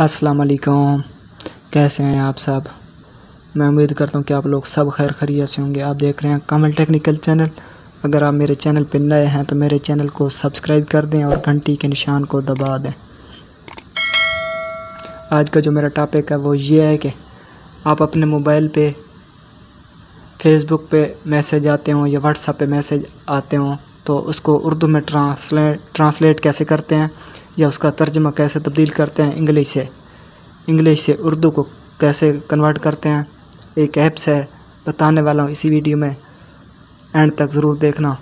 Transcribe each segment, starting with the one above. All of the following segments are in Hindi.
अस्सलाम वालेकुम कैसे हैं आप सब? मैं उम्मीद करता हूँ कि आप लोग सब खैर खरीत से होंगे। आप देख रहे हैं कमल टेक्निकल चैनल। अगर आप मेरे चैनल पर नए हैं तो मेरे चैनल को सब्सक्राइब कर दें और घंटी के निशान को दबा दें। आज का जो मेरा टॉपिक है, वो ये है कि आप अपने मोबाइल पे फेसबुक पे मैसेज आते हों या व्हाट्सएप पे मैसेज आते हों तो उसको उर्दू में ट्रांसलेट ट्रांसलेट कैसे करते हैं? या उसका तर्जमा कैसे तब्दील करते हैं इंग्लिश से? इंग्लिश से उर्दू को कैसे कन्वर्ट करते हैं? एक ऐप्स है, बताने वाला हूँ इसी वीडियो में। एंड तक ज़रूर देखना।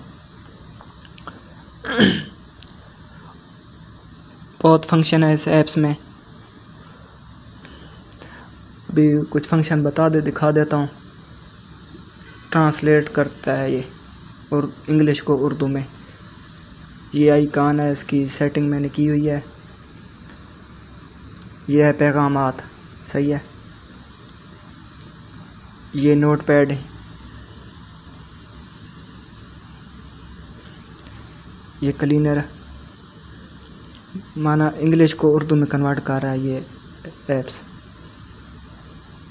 बहुत फ़ंक्शन है इस ऐप्स में। अभी कुछ फ़ंक्शन बता दे, दिखा देता हूँ। ट्रांसलेट करता है ये, और इंग्लिश को उर्दू में। ये आइकान है, इसकी सेटिंग मैंने की हुई है। ये है पैगाम सही है? ये नोट पैड ये क्लीनर माना इंग्लिश को उर्दू में कन्वर्ट कर रहा है ये एप्स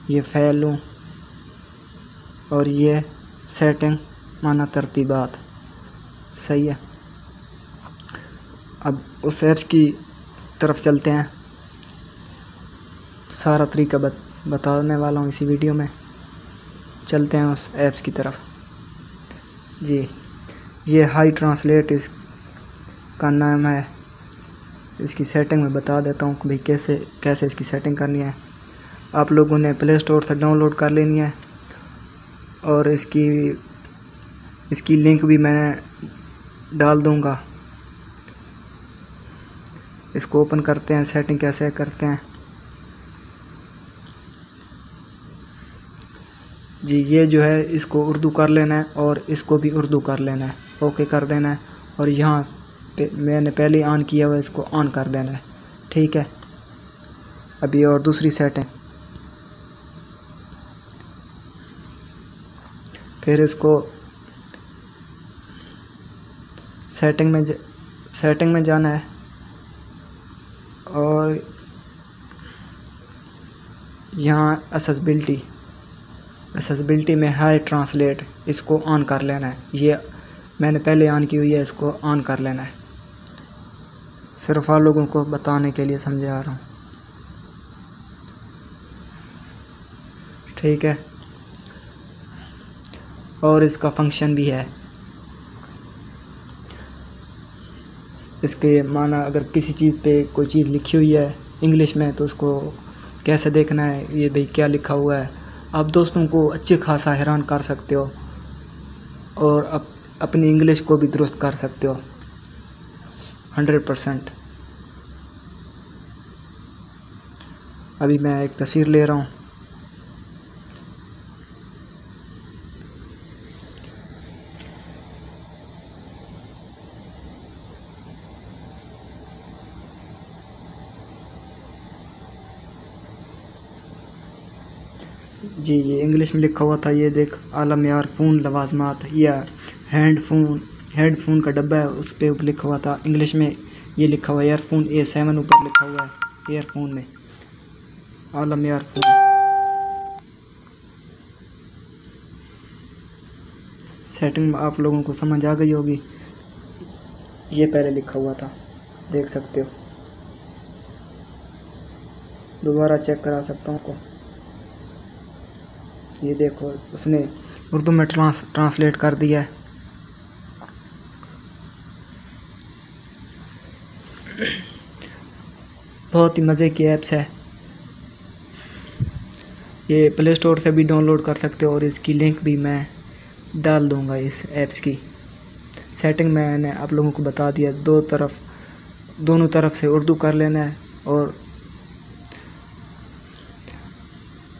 ये फैलूँ और ये सेटिंग माना तरतीबात। सही है? अब उस ऐप्स की तरफ़ चलते हैं। सारा तरीका बत, बताने वाला हूँ इसी वीडियो में। चलते हैं उस ऐप्स की तरफ़। जी ये हाई ट्रांसलेट इस का नाम है। इसकी सेटिंग में बता देता हूँ भाई कैसे कैसे इसकी सेटिंग करनी है। आप लोगों ने प्ले स्टोर से डाउनलोड कर लेनी है। और इसकी इसकी लिंक भी मैं डाल दूँगा। इसको ओपन करते हैं सेटिंग कैसे करते हैं। जी, ये जो है, इसको उर्दू कर लेना है और इसको भी उर्दू कर लेना है। ओके, कर देना है। और यहाँ मैंने पहले ऑन किया हुआ इसको ऑन कर देना है। ठीक है? अभी और दूसरी सेटिंग फिर इसको सेटिंग में सेटिंग में जाना है। और यहाँ एसेसबिलिटी एसेसबिलिटी में हाई ट्रांसलेट इसको ऑन कर लेना है। ये मैंने पहले ऑन की हुई है, इसको ऑन कर लेना है। सिर्फ़ आप लोगों को बताने के लिए समझा रहा हूँ। ठीक है? और इसका फ़ंक्शन भी है। इसके माना अगर किसी चीज़ पे कोई चीज़ लिखी हुई है इंग्लिश में तो उसको कैसे देखना है ये भाई क्या लिखा हुआ है। आप दोस्तों को अच्छे खासा हैरान कर सकते हो और अप, अपनी इंग्लिश को भी दुरुस्त कर सकते हो। Hundred percent. अभी मैं एक तस्वीर ले रहा हूँ। जी, ये इंग्लिश में लिखा हुआ था, ये देख, आलम यार, फ़ोन लवाजमात या हैंड फ़ोन हेडफोन का डब्बा है, उस पर लिखा हुआ था इंग्लिश में ये लिखा हुआ एयरफोन ए सेवन ऊपर लिखा हुआ है एयरफोन में। आलम यार, फ़ोन। सेटिंग आप लोगों को समझ आ गई होगी। ये पहले लिखा हुआ था, देख सकते हो। दोबारा चेक करा सकता हूँ आपको। ये देखो, उसने उर्दू में ट्रांस, ट्रांसलेट कर दिया है। बहुत ही मज़े की ऐप्स है। ये प्ले स्टोर से भी डाउनलोड कर सकते हो और इसकी लिंक भी मैं डाल दूँगा इस ऐप्स की। सेटिंग मैंने आप लोगों को बता दिया, दो तरफ़, दोनों तरफ़ से उर्दू कर लेना है और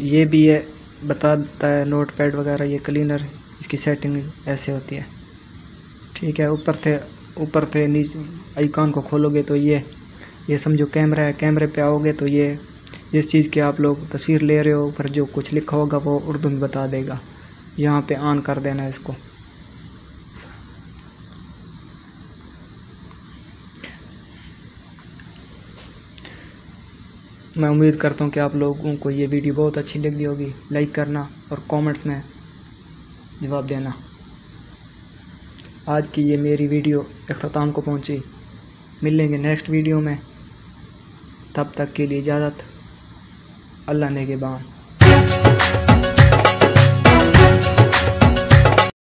ये भी है। बताता है नोट पैड वगैरह, ये क्लीनर, इसकी सेटिंग ऐसे होती है। ठीक है, ऊपर से ऊपर से नीचे आइकॉन को खोलोगे तो ये ये समझो कैमरा है, कैमरे पे आओगे तो ये, जिस चीज़ की आप लोग तस्वीर ले रहे हो पर जो कुछ लिखा होगा वो उर्दू में बता देगा। यहाँ पे ऑन कर देना है इसको। मैं उम्मीद करता हूँ कि आप लोगों को ये वीडियो बहुत अच्छी लगी होगी। लाइक करना और कमेंट्स में जवाब देना। आज की ये मेरी वीडियो अख्ताम को पहुँची। मिलेंगे नेक्स्ट वीडियो में। तब तक के लिए इजाज़त। अल्लाह ने के बान।